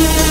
you.